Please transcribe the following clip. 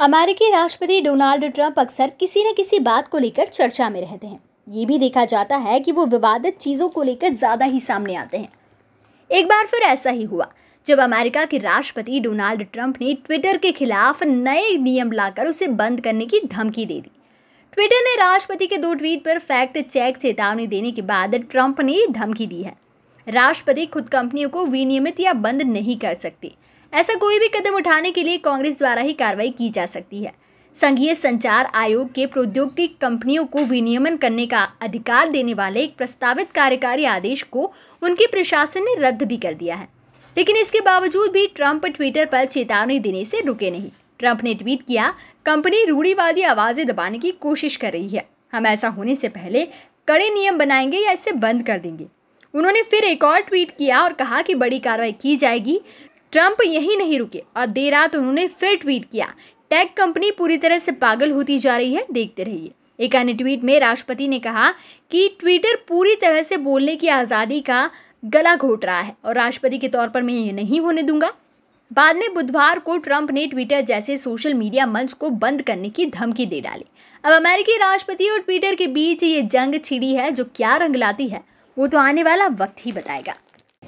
अमेरिकी राष्ट्रपति Donald Trump अक्सर किसी न किसी बात को लेकर चर्चा में रहते हैं। ये भी देखा जाता है कि वो विवादित चीज़ों को लेकर ज़्यादा ही सामने आते हैं। एक बार फिर ऐसा ही हुआ, जब अमेरिका के राष्ट्रपति डोनाल्ड ट्रंप ने ट्विटर के खिलाफ नए नियम लाकर उसे बंद करने की धमकी दे दी। ट्विटर ने राष्ट्रपति के दो ट्वीट पर फैक्ट चेक चेतावनी देने के बाद ट्रंप ने धमकी दी है। राष्ट्रपति खुद कंपनियों को विनियमित या बंद नहीं कर सकती। ऐसा कोई भी कदम उठाने के लिए कांग्रेस द्वारा ही कार्रवाई की जा सकती है। संघीय संचार आयोग के प्रौद्योगिकी कंपनियों को विनियमन करने का अधिकार देने वाले एक प्रस्तावित कार्यकारी आदेश को उनके प्रशासन ने रद्द भी कर दिया है। लेकिन इसके बावजूद भी ट्रंप ट्विटर पर चेतावनी देने से रुके नहीं। ट्रंप ने ट्वीट किया, कंपनी रूढ़ीवादी आवाज़ें दबाने की कोशिश कर रही है। हम ऐसा होने से पहले कड़े नियम बनाएँगे या इसे बंद कर देंगे। उन्होंने फिर एक और ट्वीट किया और कहा कि बड़ी कार्रवाई की जाएगी। ट्रंप यही नहीं रुके और देर रात उन्होंने फिर ट्वीट किया। टेक कंपनी पूरी तरह से पागल होती जा रही है, देखते रहिए। एक अन्य ट्वीट में राष्ट्रपति ने कहा कि ट्विटर पूरी तरह से बोलने की आज़ादी का गला घोट रहा है और राष्ट्रपति के तौर पर मैं ये नहीं होने दूँगा। बाद में बुधवार को ट्रंप ने ट्विटर जैसे सोशल मीडिया मंच को बंद करने की धमकी दे डाली। अब अमेरिकी राष्ट्रपति और ट्विटर के बीच ये जंग छिड़ी है जो क्या रंग लाती है, वो तो आने वाला वक्त ही बताएगा।